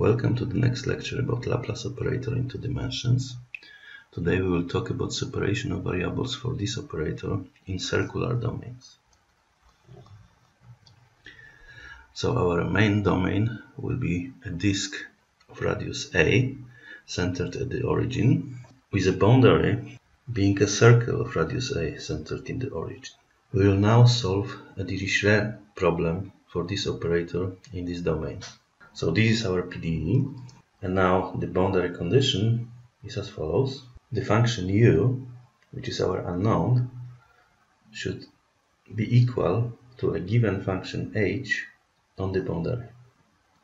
Welcome to the next lecture about Laplace operator in two dimensions. Today we will talk about separation of variables for this operator in circular domains. So our main domain will be a disk of radius a centered at the origin with a boundary being a circle of radius a centered in the origin. We will now solve a Dirichlet problem for this operator in this domain. So this is our PDE and now the boundary condition is as follows. The function u, which is our unknown, should be equal to a given function h on the boundary.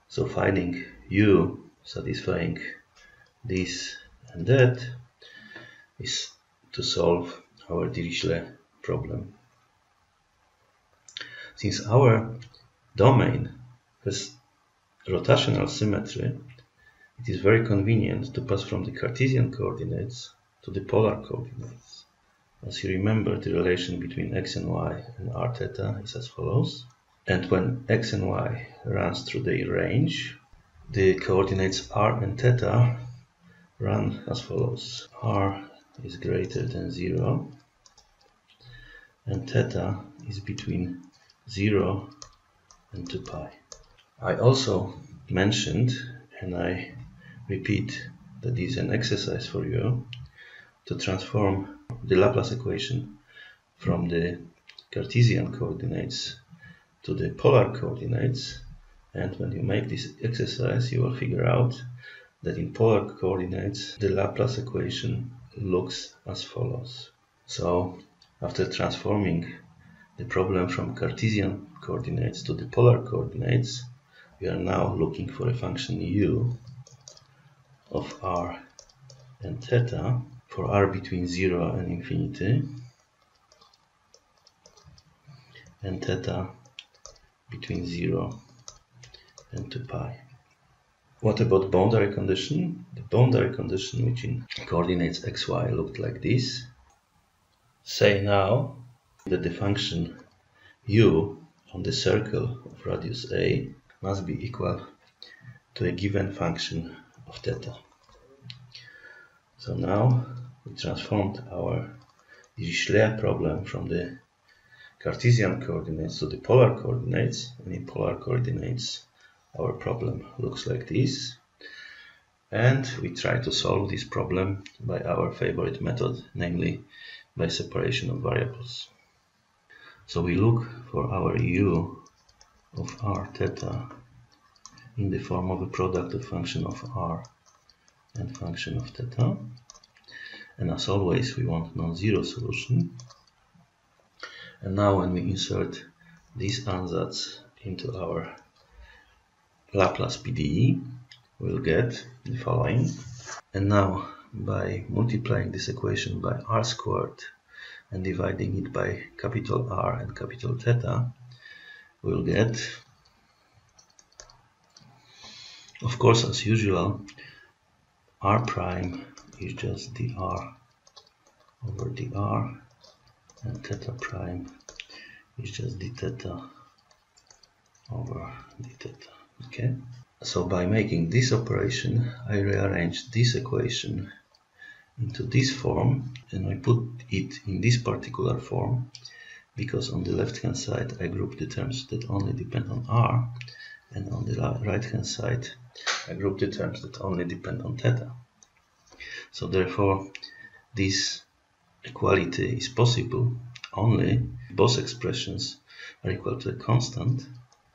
So finding u satisfying this and that is to solve our Dirichlet problem. Since our domain has rotational symmetry, it is very convenient to pass from the Cartesian coordinates to the polar coordinates. As you remember, the relation between x and y and r theta is as follows. And when x and y runs through the range, the coordinates r and theta run as follows. r is greater than 0 and theta is between 0 and 2 pi. I also mentioned, and I repeat that this is an exercise for you, to transform the Laplace equation from the Cartesian coordinates to the polar coordinates and when you make this exercise you will figure out that in polar coordinates the Laplace equation looks as follows. So after transforming the problem from Cartesian coordinates to the polar coordinates we are now looking for a function u of r and theta for r between 0 and infinity and theta between 0 and 2 pi. What about boundary condition? The boundary condition which in coordinates xy looked like this. Say now that the function u on the circle of radius a must be equal to a given function of theta. So now we transformed our Dirichlet problem from the Cartesian coordinates to the polar coordinates and in polar coordinates our problem looks like this and we try to solve this problem by our favorite method namely by separation of variables. So we look for our u of r theta in the form of a product of function of r and function of theta. And as always, we want non-zero solution. And now when we insert these ansatz into our Laplace PDE, we'll get the following. And now by multiplying this equation by r squared and dividing it by capital R and capital theta, we'll get. Of course as usual r prime is just dr over dr and theta prime is just d theta over d theta okay? So by making this operation I rearrange this equation into this form and I put it in this particular form because on the left hand side I group the terms that only depend on r and on the right hand side I group the terms that only depend on theta. So therefore this equality is possible only both expressions are equal to a constant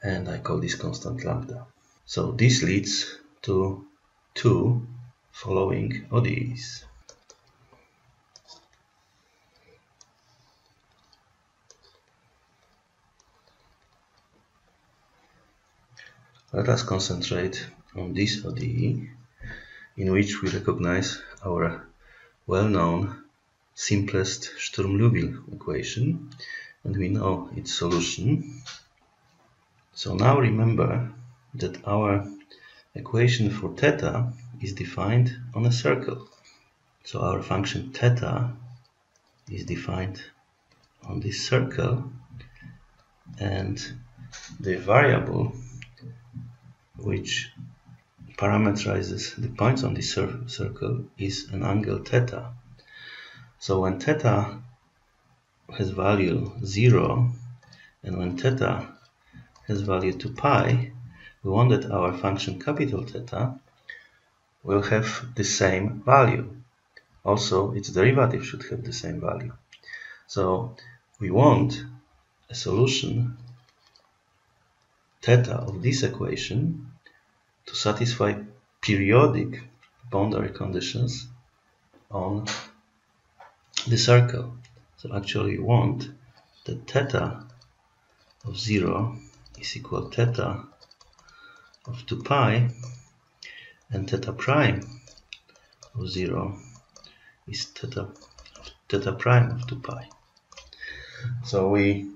and I call this constant lambda. So this leads to two following ODEs. Let us concentrate on this ODE in which we recognize our well-known simplest Sturm-Liouville equation and we know its solution. So now remember that our equation for theta is defined on a circle. So our function theta is defined on this circle and the variable which parameterizes the points on the circle is an angle theta. So when theta has value 0 and when theta has value 2 pi, we want that our function capital theta will have the same value. Also, its derivative should have the same value. So we want a solution theta of this equation to satisfy periodic boundary conditions on the circle. So actually we want that theta of 0 is equal theta of 2 pi and theta prime of 0 is theta of theta prime of 2 pi. So we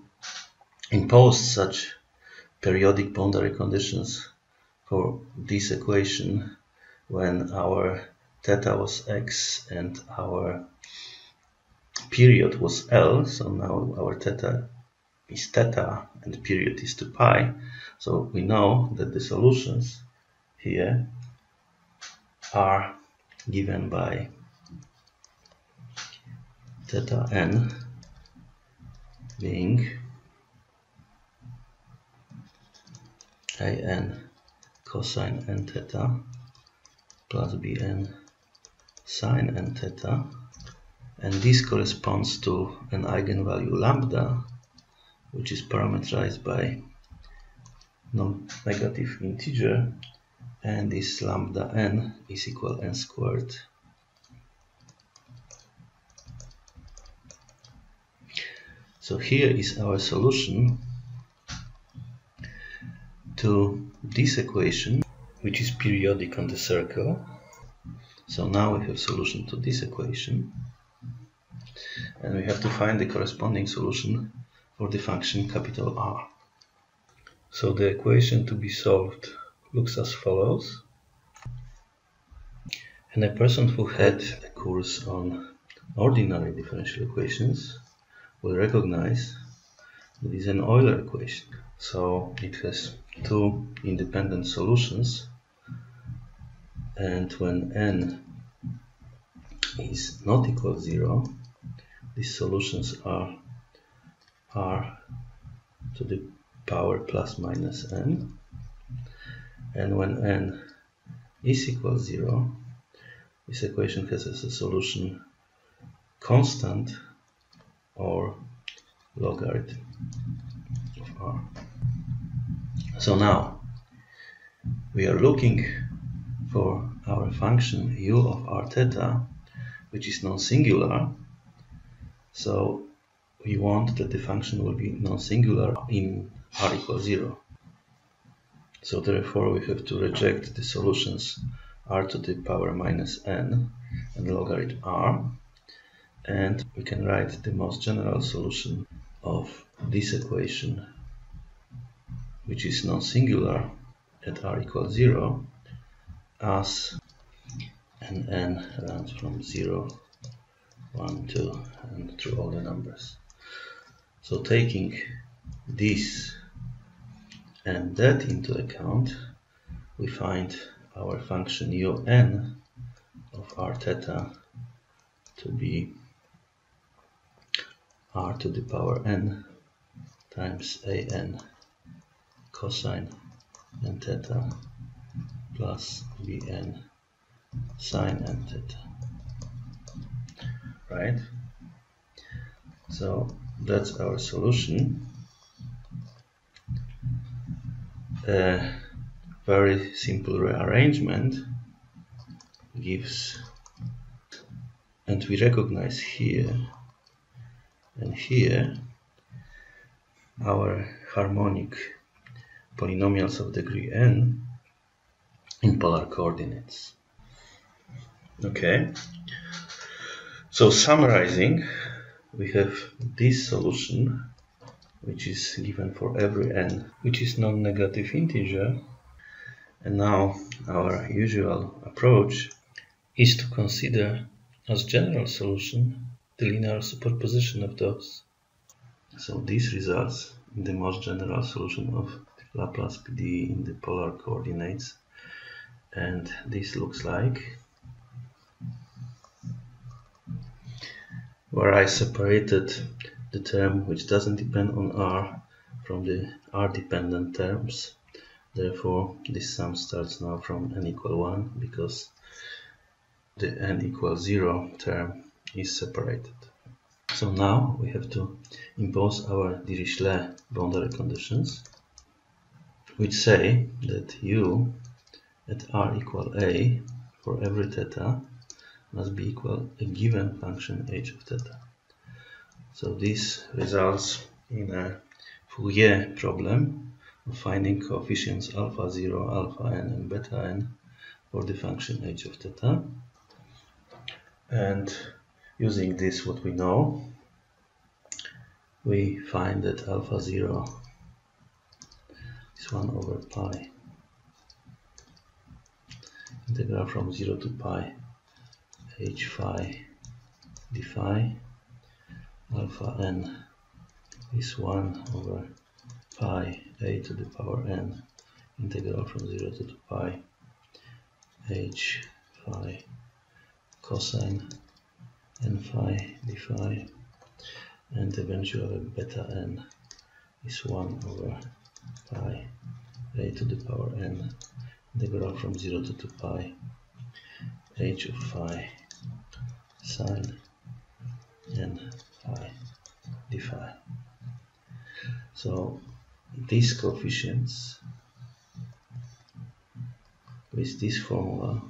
impose such periodic boundary conditions for this equation when our theta was x and our period was L, so now our theta is theta and period is 2 pi. So we know that the solutions here are given by theta n being an cosine n theta plus bn sine n theta. And this corresponds to an eigenvalue lambda which is parameterized by non-negative integer. And this lambda n is equal n squared. So here is our solution to this equation which is periodic on the circle so now we have solution to this equation and we have to find the corresponding solution for the function capital R. So the equation to be solved looks as follows. And a person who had a course on ordinary differential equations will recognize that it is an Euler equation. So it has two independent solutions and when n is not equal to 0 these solutions are r to the power plus minus n. And when n is equal to 0 this equation has as a solution constant or logarithm So now we are looking for our function u of r theta which is non-singular so we want that the function will be non-singular in r equals 0. So therefore we have to reject the solutions r to the power minus n and logarithm r and we can write the most general solution of this equation which is non-singular at r equals 0 as and n runs from 0 1, 2, and through all the numbers. So taking this and that into account, we find our function un of r theta to be r to the power n times an cosine and theta plus bn sine and theta right? So that's our solution. A very simple rearrangement gives and we recognize here and here our harmonic polynomials of degree n in polar coordinates. Okay, so summarizing, we have this solution which is given for every n which is non-negative integer and now our usual approach is to consider as general solution the linear superposition of those. So this results in the most general solution of Laplace PDE in the polar coordinates. And this looks like where I separated the term which doesn't depend on r from the r dependent terms. Therefore this sum starts now from n equal 1 because the n equals 0 term is separated. So now we have to impose our Dirichlet boundary conditions which say that u at r equal a for every theta must be equal a given function h of theta. So this results in a Fourier problem of finding coefficients alpha 0, alpha n and beta n for the function h of theta. And using this what we know, we find that alpha 0 is 1 over pi. Integral from 0 to pi h phi d phi. Alpha n is 1 over pi a to the power n. Integral from 0 to 2 pi h phi cosine n phi d phi. And eventually beta n is 1 over pi a to the power n the integral from 0 to 2 pi h of phi sine n phi d phi. So these coefficients with this formula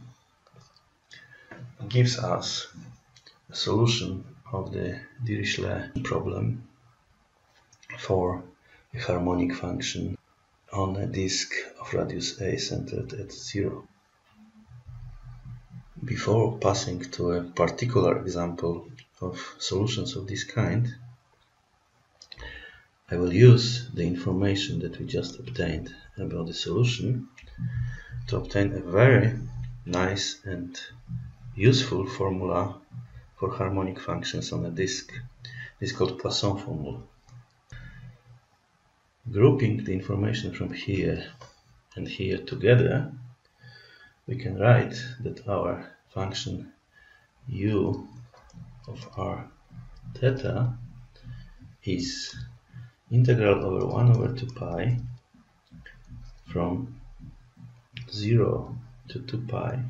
gives us a solution of the Dirichlet problem for harmonic function on a disk of radius a centered at 0. Before passing to a particular example of solutions of this kind, I will use the information that we just obtained about the solution to obtain a very nice and useful formula for harmonic functions on a disk. It's called Poisson formula. Grouping the information from here and here together, we can write that our function u of r theta is integral over 1 over 2 pi from 0 to 2 pi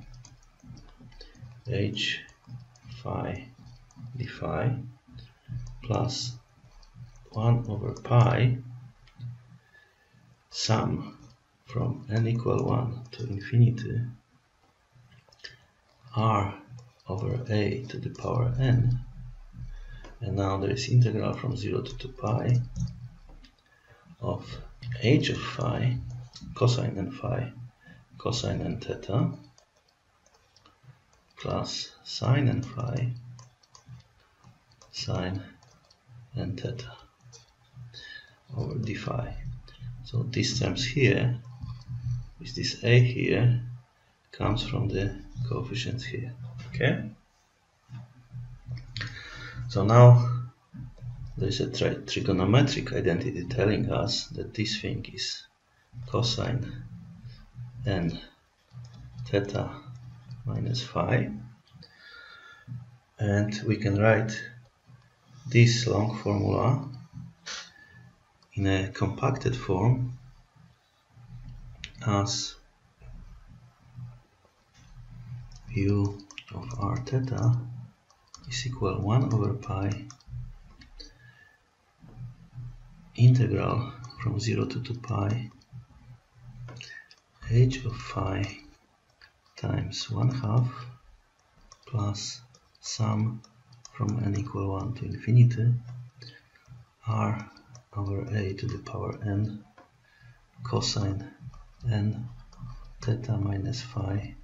h phi d phi plus 1 over pi sum from n equal 1 to infinity r over a to the power n and now there is integral from 0 to 2 pi of h of phi cosine n phi cosine n theta plus sine n phi sine n theta over d phi. So these terms here, with this a here, comes from the coefficients here. Okay? So now there is a tri trigonometric identity telling us that this thing is cosine n theta minus phi and we can write this long formula in a compacted form as u of r theta is equal 1 over pi integral from 0 to 2 pi h of phi times 1 half plus sum from n equal 1 to infinity r over a to the power n cosine n theta minus phi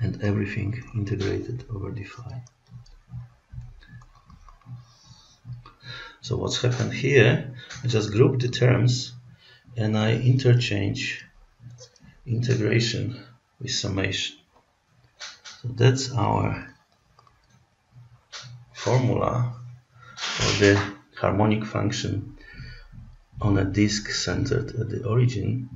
and everything integrated over d phi. So what's happened here, I just group the terms and I interchange integration with summation. So that's our formula for the harmonic function on a disk centered at the origin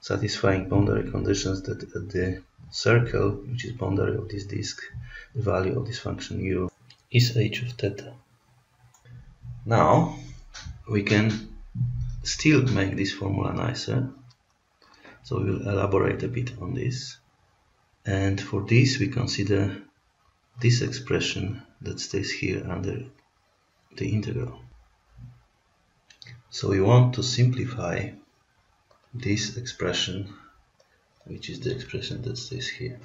satisfying boundary conditions that at the circle, which is boundary of this disk, the value of this function u is h of theta. Now we can still make this formula nicer. So we'll elaborate a bit on this. And for this we consider this expression that stays here under the integral. So we want to simplify this expression, which is the expression that stays here.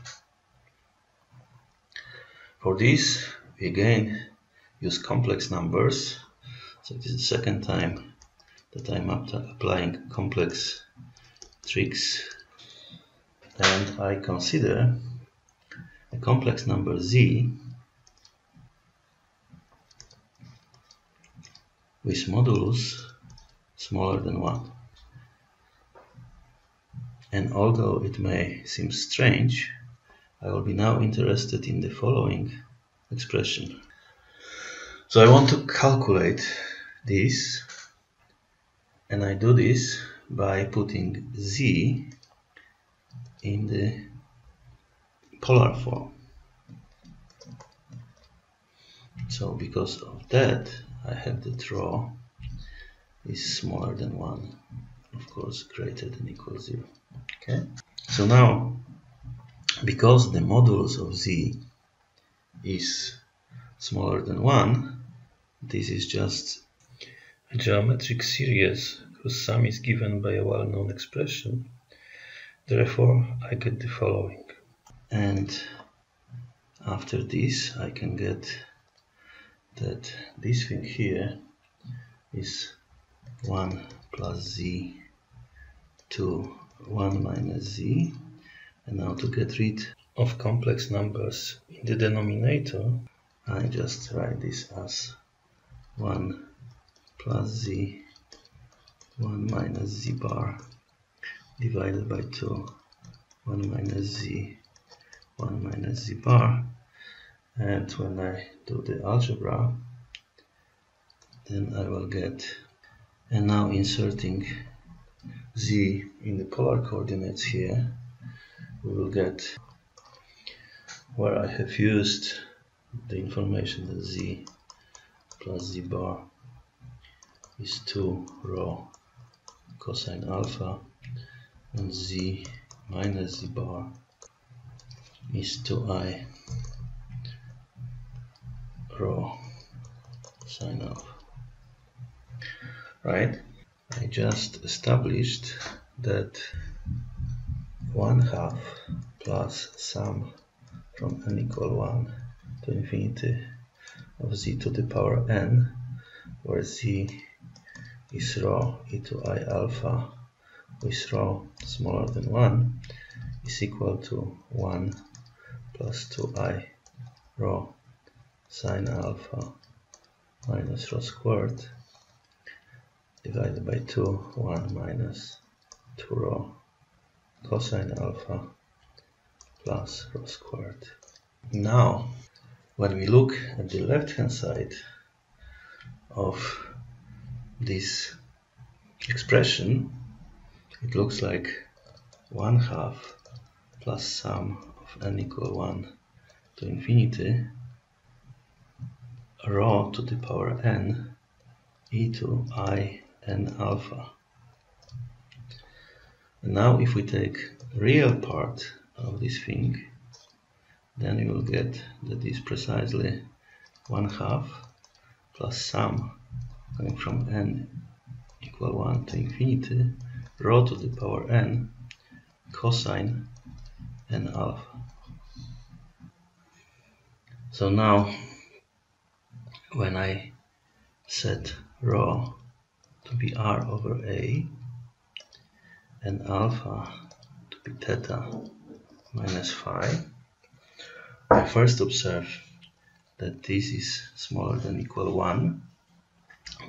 For this, we again use complex numbers. So this is the second time that I'm applying complex tricks. And I consider a complex number z with modulus smaller than 1. And although it may seem strange, I will be now interested in the following expression. So I want to calculate this and I do this by putting z in the polar form. So because of that I have the draw is smaller than 1 of course greater than equal 0 okay? So now because the modulus of z is smaller than 1 this is just a geometric series whose sum is given by a well-known expression. Therefore I get the following. And after this I can get that this thing here is 1 plus z to 1 minus z. And now to get rid of complex numbers in the denominator I just write this as 1 plus z 1 minus z bar divided by 2 1 minus z 1 minus z bar. And when I do the algebra then I will get and now inserting z in the polar coordinates here we will get where I have used the information that z plus z bar is 2 rho cosine alpha and z minus z bar is 2i rho sine alpha right? I just established that 1 half plus sum from n equal 1 to infinity of z to the power n where z is rho e to i alpha with rho smaller than 1 is equal to 1 plus 2i rho sine alpha minus rho squared divided by 2 1 minus 2 rho cosine alpha plus rho squared. Now when we look at the left hand side of this expression it looks like 1 half plus sum of n equal 1 to infinity rho to the power n e to i n alpha. And now if we take real part of this thing, then you will get that is precisely 1 half plus sum coming from n equal 1 to infinity rho to the power n cosine n alpha. So now when I set rho to be r over a and alpha to be theta minus phi, I first observe that this is smaller than equal 1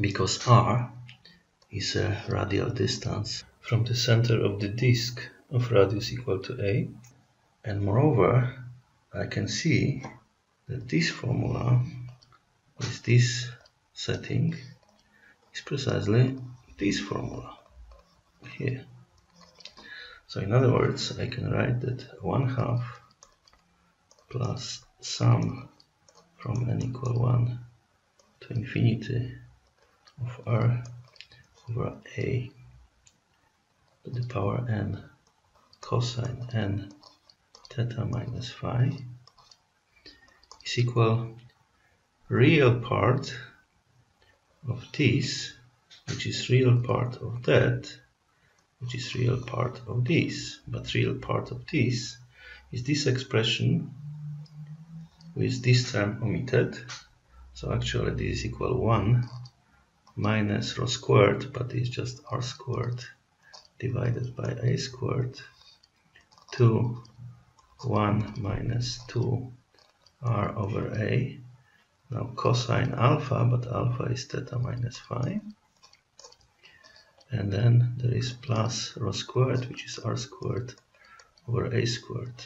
because r is a radial distance from the center of the disk of radius equal to a. And moreover I can see that this formula with this setting is precisely this formula here. So in other words, I can write that 1 half plus sum from n equal 1 to infinity of r over a to the power n cosine n theta minus phi is equal real part of this which is real part of that which is real part of this but real part of this is this expression with this term omitted. So actually this is equal 1 minus rho squared but it's just r squared divided by a squared 2 1 minus 2 r over a now cosine alpha but alpha is theta minus phi. And then there is plus rho squared which is r squared over a squared.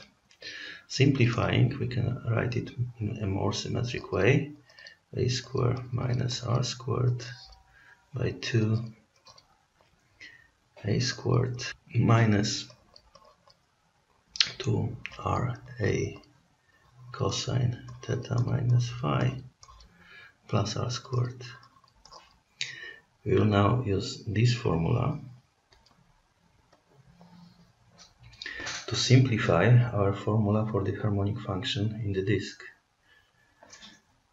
Simplifying we can write it in a more symmetric way. A squared minus r squared by 2 a squared minus 2 r a cosine theta minus phi plus r squared we will now use this formula to simplify our formula for the harmonic function in the disk.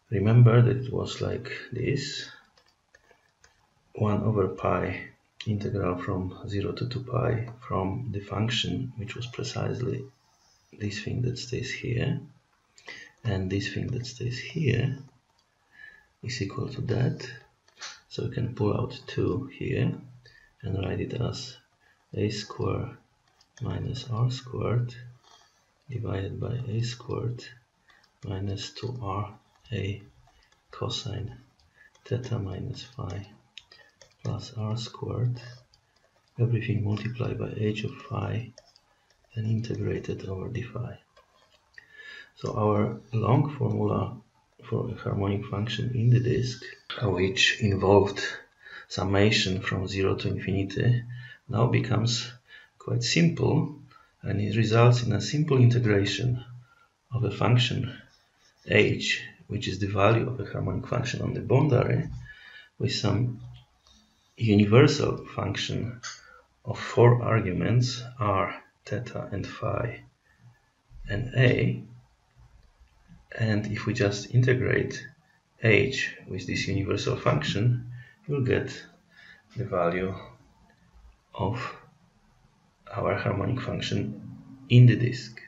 Remember that it was like this 1 over pi integral from 0 to 2 pi from the function which was precisely this thing that stays here and this thing that stays here is equal to that so we can pull out 2 here and write it as a squared minus r squared divided by a squared minus 2r a cosine theta minus phi plus r squared everything multiplied by h of phi and integrated over d phi. So our long formula for a harmonic function in the disk, uh, which involved summation from 0 to infinity, now becomes quite simple and it results in a simple integration of a function h, which is the value of a harmonic function on the boundary, with some universal function of four arguments r, theta and phi and a and if we just integrate h with this universal function you'll get the value of our harmonic function in the disk.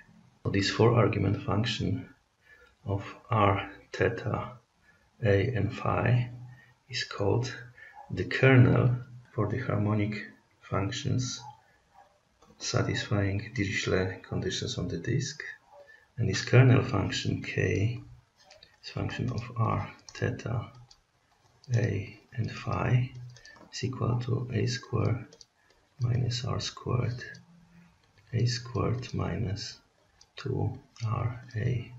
So this four argument function of r, theta, a and phi is called the kernel for the harmonic functions satisfying Dirichlet conditions on the disk and this kernel function k is function of r, theta, a and phi is equal to a squared minus r squared a squared minus 2ra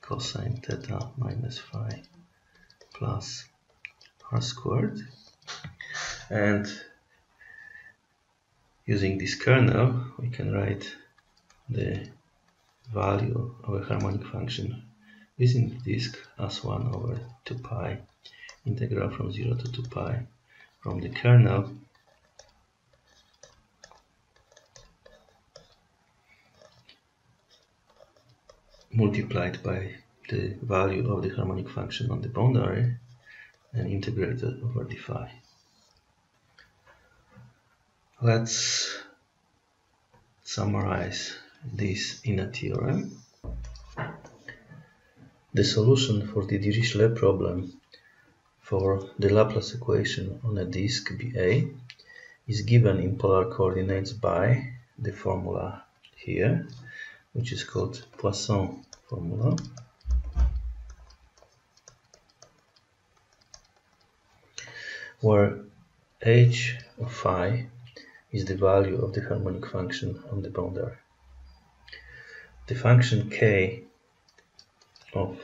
cosine theta minus phi plus r squared. And using this kernel we can write the value of a harmonic function the disk as 1 over 2 pi integral from 0 to 2 pi from the kernel multiplied by the value of the harmonic function on the boundary and integrated over the phi. Let's summarize this in a theorem. The solution for the Dirichlet problem for the Laplace equation on a disk BA is given in polar coordinates by the formula here which is called Poisson formula. where h of phi is the value of the harmonic function on the boundary. The function k of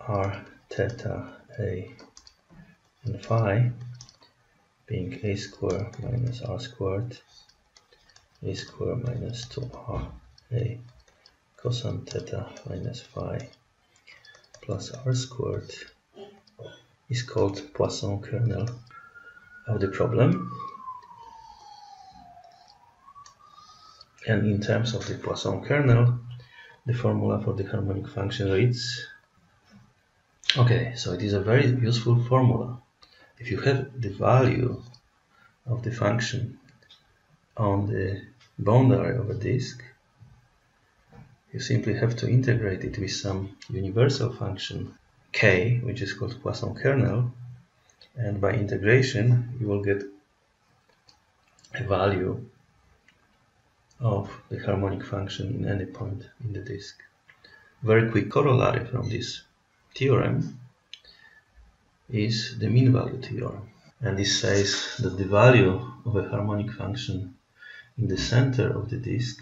r theta a and phi being a squared minus r squared a square minus 2r a cosine theta minus phi plus r squared is called Poisson kernel of the problem. And in terms of the Poisson kernel, the formula for the harmonic function reads okay so it is a very useful formula. If you have the value of the function on the boundary of a disk you simply have to integrate it with some universal function k which is called Poisson kernel. And by integration you will get a value of the harmonic function in any point in the disk. Very quick corollary from this theorem is the mean value theorem. And this says that the value of a harmonic function in the center of the disk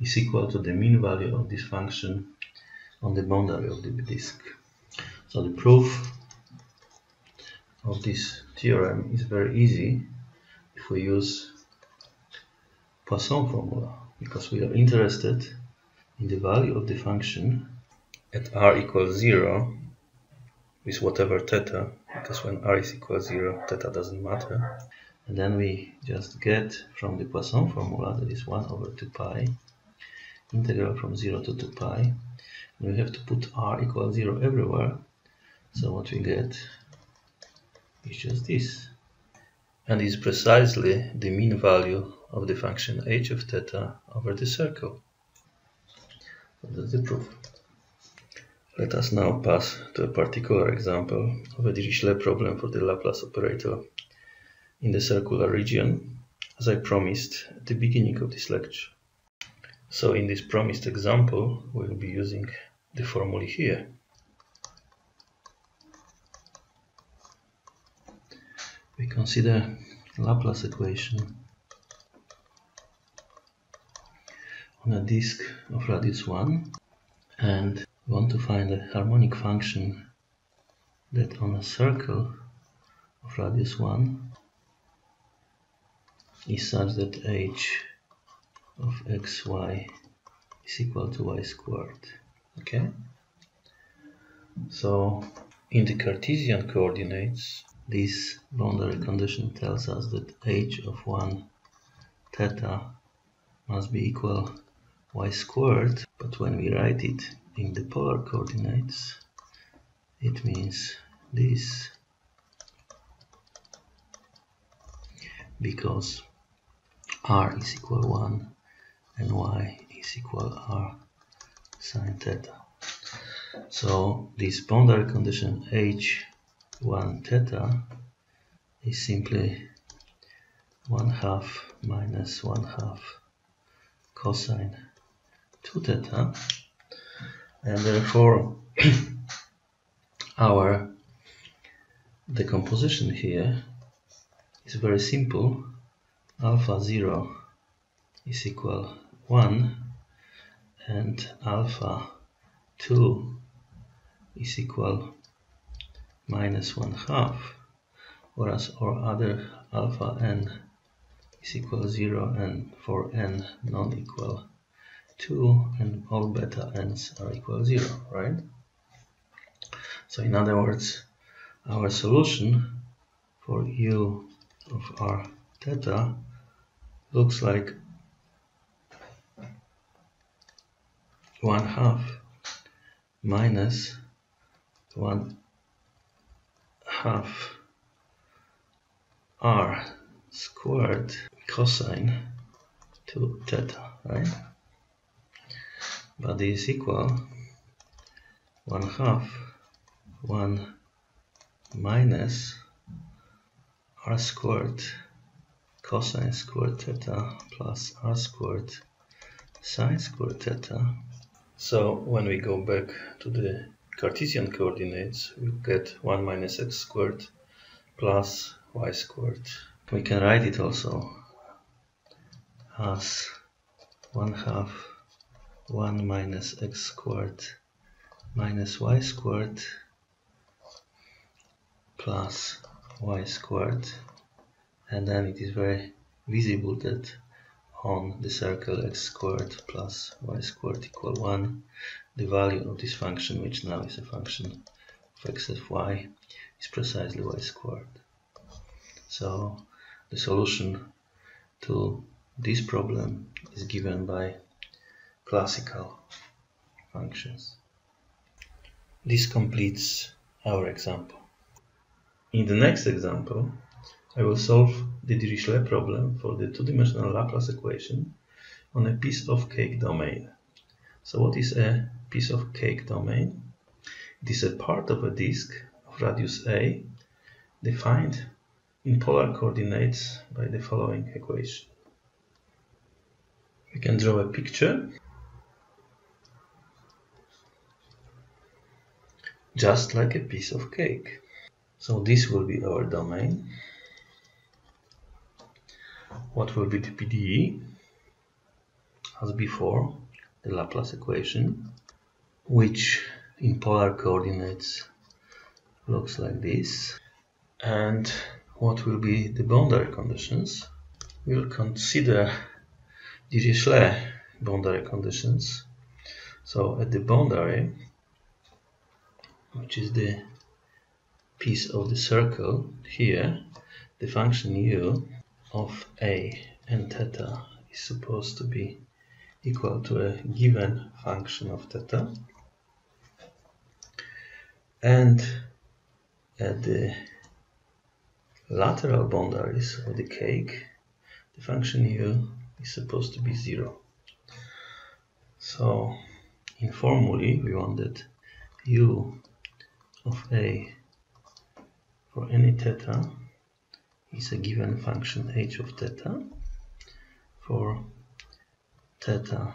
is equal to the mean value of this function on the boundary of the disk. So the proof of this theorem is very easy if we use Poisson formula because we are interested in the value of the function at r equals 0 with whatever theta because when r is equal 0 theta doesn't matter. And then we just get from the Poisson formula that is 1 over 2 pi integral from 0 to 2 pi. And we have to put r equals 0 everywhere. So what we get is just this. And is precisely the mean value of the function h of theta over the circle. So that's the proof. Let us now pass to a particular example of a Dirichlet problem for the Laplace operator in the circular region, as I promised at the beginning of this lecture. So in this promised example, we will be using the formula here. we consider Laplace equation on a disk of radius 1 and want to find a harmonic function that on a circle of radius 1 is such that h of xy is equal to y squared okay? So in the Cartesian coordinates this boundary condition tells us that h of 1 theta must be equal y squared, but when we write it in the polar coordinates, it means this because r is equal 1 and y is equal r sine theta. So this boundary condition h 1 theta is simply 1 half minus 1 half cosine 2 theta and therefore our decomposition here is very simple. Alpha 0 is equal 1 and alpha 2 is equal minus 1 half whereas our other alpha n is equal 0 and for n non-equal 2 and all beta n's are equal 0 right so in other words our solution for u of r theta looks like 1 half minus 1 half r squared cosine 2 theta, right? But is equal 1 half 1 minus r squared cosine squared theta plus r squared sine squared theta. So when we go back to the Cartesian coordinates, we get 1 minus x squared plus y squared. We can write it also as 1 half 1 minus x squared minus y squared plus y squared. And then it is very visible that on the circle x squared plus y squared equal 1 the value of this function which now is a function of x of y is precisely y squared. So the solution to this problem is given by classical functions this completes our example in the next example I will solve the Dirichlet problem for the two-dimensional Laplace equation on a piece of cake domain. So what is a piece of cake domain? It is a part of a disk of radius a defined in polar coordinates by the following equation. We can draw a picture just like a piece of cake. So this will be our domain what will be the PDE? As before, the Laplace equation, which in polar coordinates looks like this. And what will be the boundary conditions? We'll consider Dirichlet boundary conditions. So at the boundary, which is the piece of the circle here, the function u of a and theta is supposed to be equal to a given function of theta. And at the lateral boundaries of the cake the function u is supposed to be zero. So in formulae we want that u of a for any theta is a given function h of theta for theta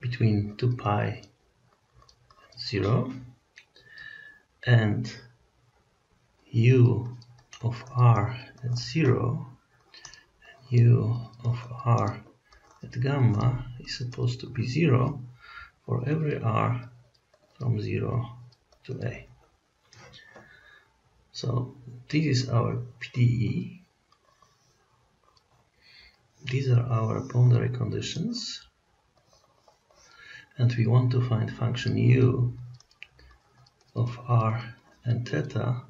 between 2 pi and 0 and u of r at 0 and u of r at gamma is supposed to be 0 for every r from 0 to a. So this is our PDE. These are our boundary conditions. And we want to find function u of r and theta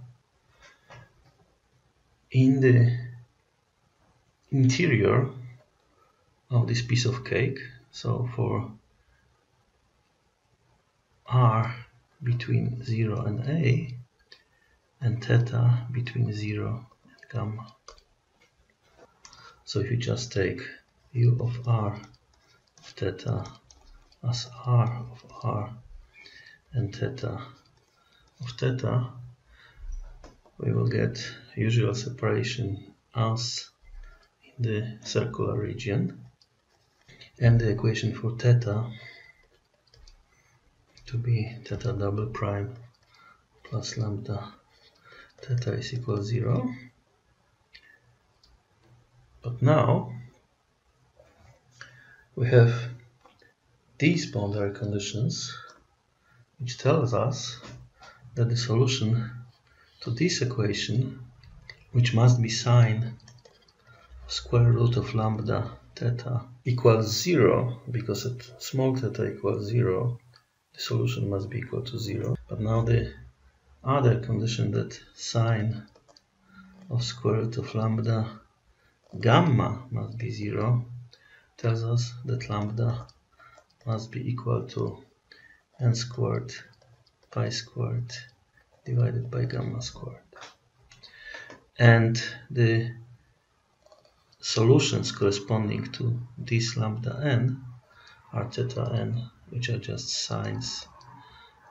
in the interior of this piece of cake. So for r between 0 and a, and theta between 0 and gamma. So if you just take u of r of theta as r of r and theta of theta, we will get usual separation as in the circular region and the equation for theta to be theta double prime plus lambda theta is equal to 0 but now we have these boundary conditions which tells us that the solution to this equation which must be sine square root of lambda theta equals 0 because at small theta equals 0 the solution must be equal to 0 but now the other condition that sine of square root of lambda gamma must be 0 tells us that lambda must be equal to n squared pi squared divided by gamma squared. And the solutions corresponding to this lambda n are theta n, which are just sines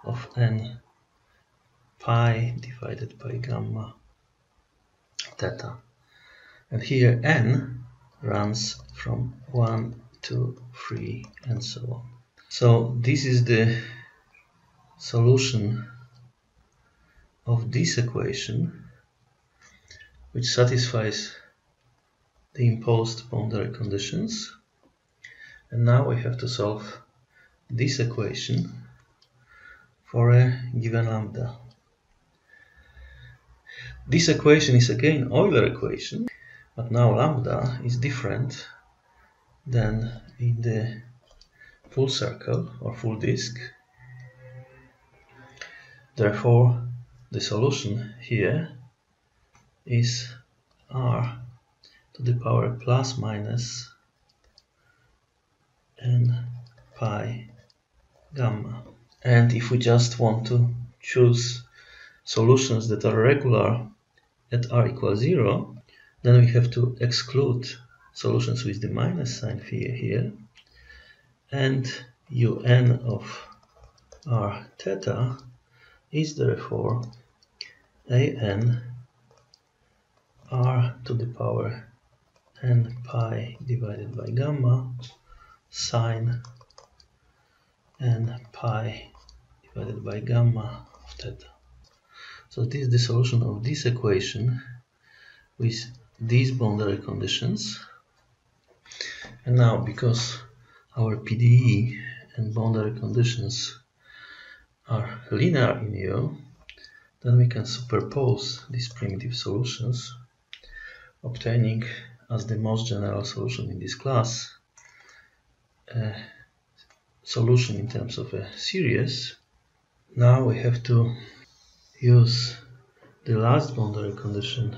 of n pi divided by gamma theta. And here n runs from 1 to 3 and so on. So this is the solution of this equation which satisfies the imposed boundary conditions. And now we have to solve this equation for a given lambda. This equation is again Euler equation, but now lambda is different than in the full circle or full disk. Therefore, the solution here is r to the power plus minus n pi gamma. And if we just want to choose solutions that are regular at r equals 0, then we have to exclude solutions with the minus sign here and un of r theta is therefore an r to the power n pi divided by gamma sine n pi divided by gamma of theta. So this is the solution of this equation with these boundary conditions. And now because our PDE and boundary conditions are linear in U, then we can superpose these primitive solutions, obtaining as the most general solution in this class a solution in terms of a series. Now we have to use the last boundary condition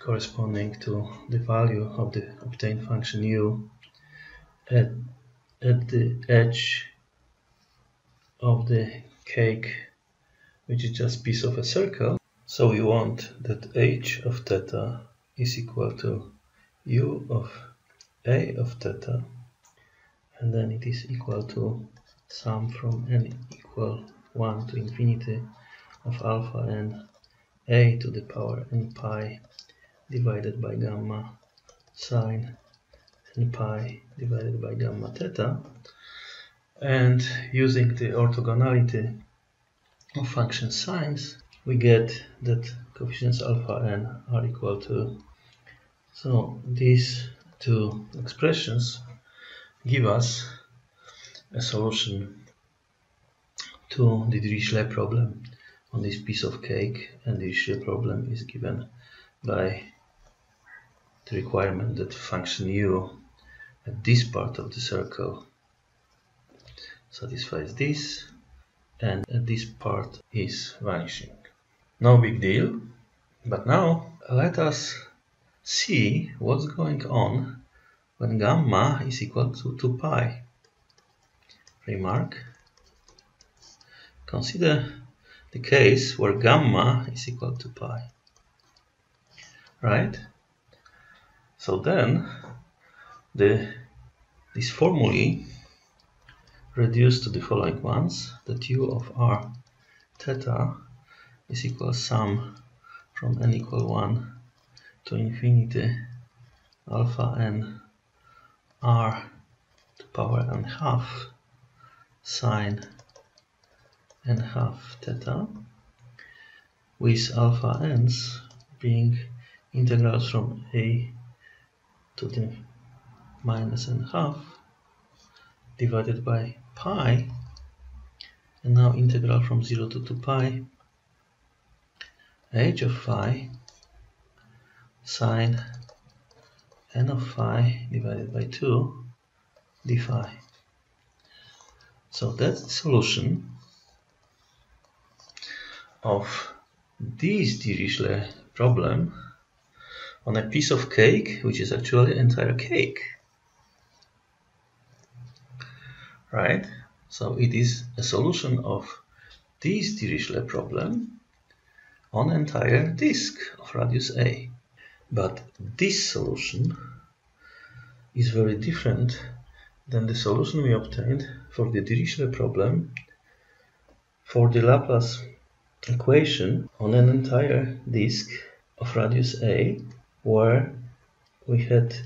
corresponding to the value of the obtained function u at, at the edge of the cake which is just piece of a circle. So we want that h of theta is equal to u of a of theta and then it is equal to sum from n equal 1 to infinity of alpha n a to the power n pi divided by gamma sine n pi divided by gamma theta. And using the orthogonality of function sines we get that coefficients alpha n are equal to so these two expressions give us a solution to the Dirichlet problem on this piece of cake and the Dirichlet problem is given by the requirement that function u at this part of the circle satisfies this and this part is vanishing. No big deal, but now let us see what's going on when gamma is equal to 2 pi. Remark, consider the case where gamma is equal to pi. Right? So then the this formulae reduced to the following ones that u of r theta is equal sum from n equal 1 to infinity alpha n r to power n half sine n half theta with alpha n's being integrals from a to the and half divided by pi and now integral from 0 to 2 pi h of phi sine n of phi divided by 2 d phi. So that's the solution of this Dirichlet problem on a piece of cake which is actually entire cake. Right? So it is a solution of this Dirichlet problem on entire disk of radius a. But this solution is very different than the solution we obtained for the Dirichlet problem for the Laplace equation on an entire disk of radius a where we had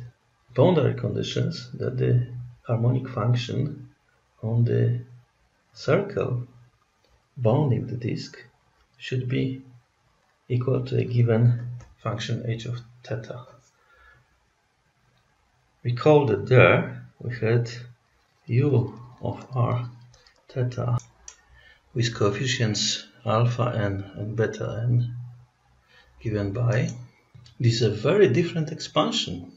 boundary conditions that the harmonic function on the circle bounding the disk should be equal to a given function h of theta. Recall that there we had u of r theta with coefficients alpha n and beta n given by this is a very different expansion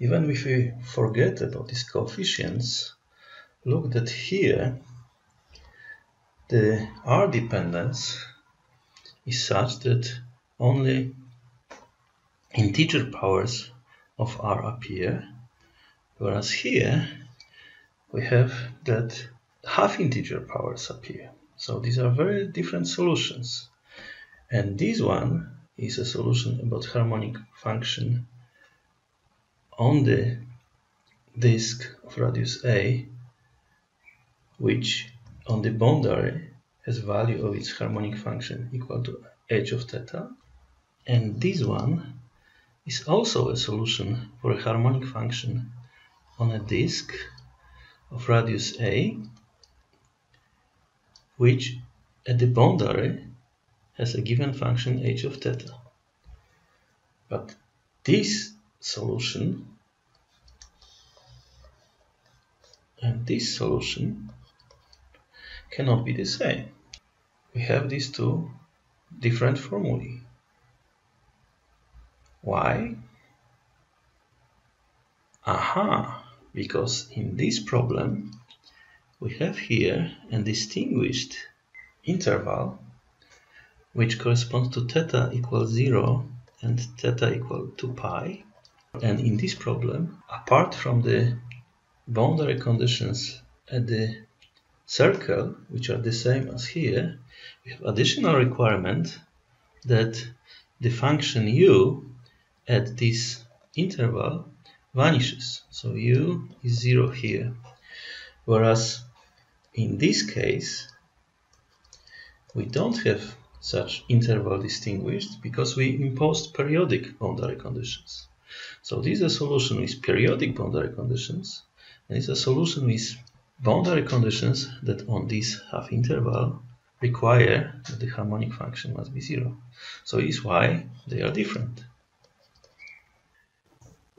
even if we forget about these coefficients, look that here the R dependence is such that only integer powers of R appear, whereas here we have that half integer powers appear. So these are very different solutions. And this one is a solution about harmonic function on the disk of radius a, which on the boundary has value of its harmonic function equal to h of theta. And this one is also a solution for a harmonic function on a disk of radius a, which at the boundary has a given function h of theta. But this solution and this solution cannot be the same. We have these two different formulae. Why? Aha, because in this problem we have here a distinguished interval which corresponds to theta equals 0 and theta equal to pi. And in this problem, apart from the boundary conditions at the circle, which are the same as here, we have additional requirement that the function u at this interval vanishes. So u is 0 here. Whereas in this case, we don't have such interval distinguished because we imposed periodic boundary conditions. So this is a solution with periodic boundary conditions and it's a solution with boundary conditions that on this half interval require that the harmonic function must be zero. So is why they are different.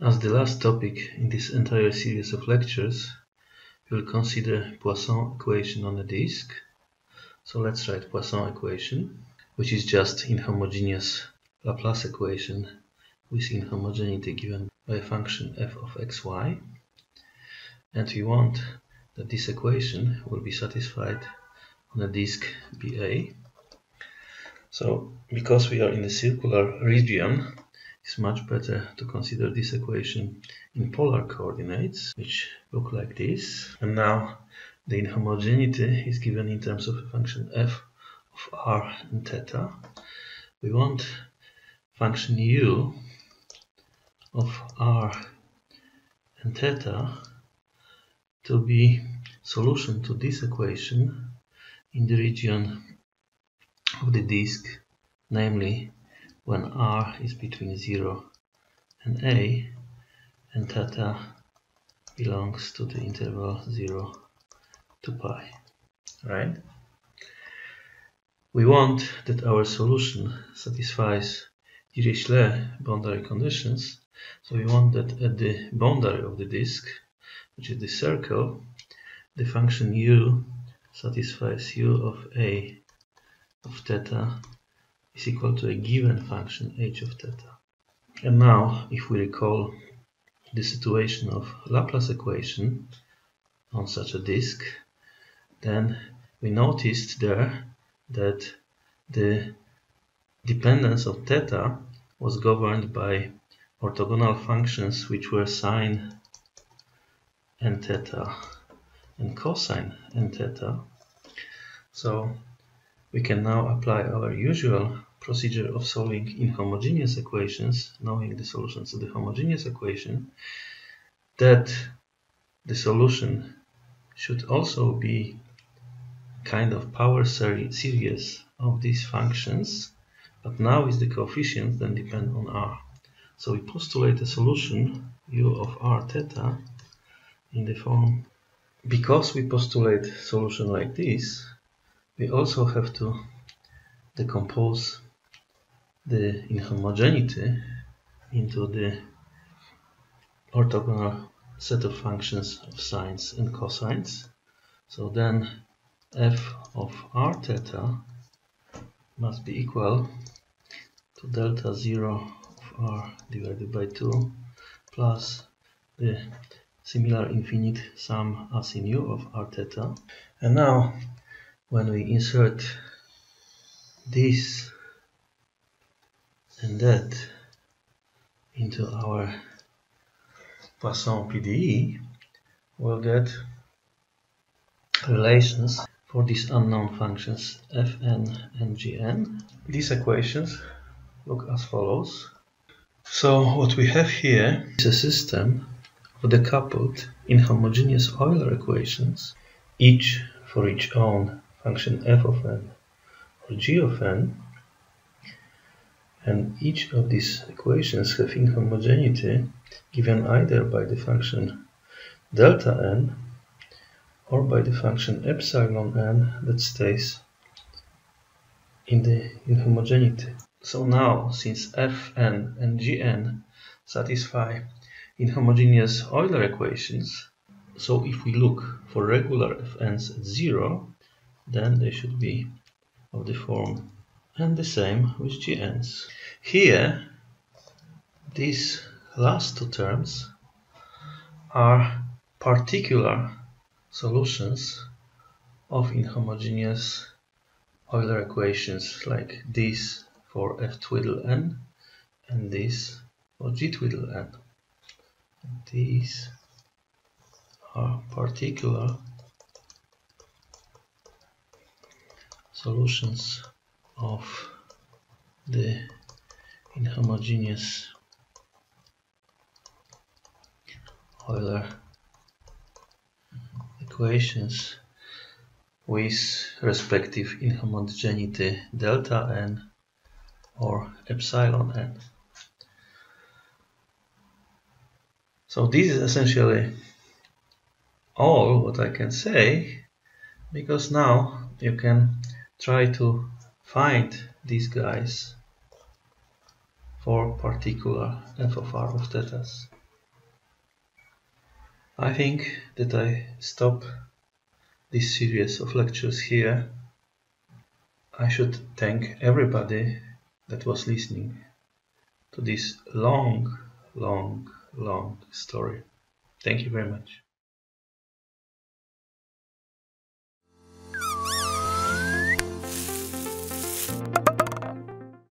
As the last topic in this entire series of lectures, we'll consider Poisson equation on a disk. So let's write Poisson equation, which is just inhomogeneous Laplace equation with inhomogeneity given by a function f of xy. And we want that this equation will be satisfied on a disk BA. So because we are in the circular region, it's much better to consider this equation in polar coordinates, which look like this. And now the inhomogeneity is given in terms of a function f of r and theta. We want function u of r and theta to be solution to this equation in the region of the disk, namely when r is between 0 and a and theta belongs to the interval 0 to pi right? We want that our solution satisfies Dirichlet boundary conditions. So we want that at the boundary of the disk which is the circle the function u satisfies u of a of theta is equal to a given function h of theta. And now, if we recall the situation of Laplace equation on such a disk, then we noticed there that the dependence of theta was governed by orthogonal functions which were sine and theta and cosine and theta. So we can now apply our usual procedure of solving inhomogeneous equations, knowing the solutions to the homogeneous equation, that the solution should also be kind of power series of these functions, but now is the coefficients that depend on r. So we postulate a solution u of r theta in the form because we postulate solution like this we also have to decompose the inhomogeneity into the orthogonal set of functions of sines and cosines. So then f of r theta must be equal to delta 0 of r divided by 2 plus the similar infinite sum as in U of r theta. And now when we insert this and that into our Poisson PDE, we'll get relations for these unknown functions fn and gn. These equations look as follows. So what we have here is a system of decoupled inhomogeneous Euler equations, each for each own function f of n or g of n, and each of these equations have inhomogeneity given either by the function delta n or by the function epsilon n that stays in the inhomogeneity. So now, since Fn and Gn satisfy inhomogeneous Euler equations, so if we look for regular Fn's at zero, then they should be of the form and the same with Gn's. Here, these last two terms are particular solutions of inhomogeneous Euler equations like this for f twiddle n and this for g twiddle n. These are particular solutions of the inhomogeneous Euler equations with respective inhomogeneity delta n or epsilon n. So this is essentially all what I can say because now you can try to find these guys for particular f of r of thetas. I think that I stop this series of lectures here. I should thank everybody that was listening to this long, long, long story. Thank you very much.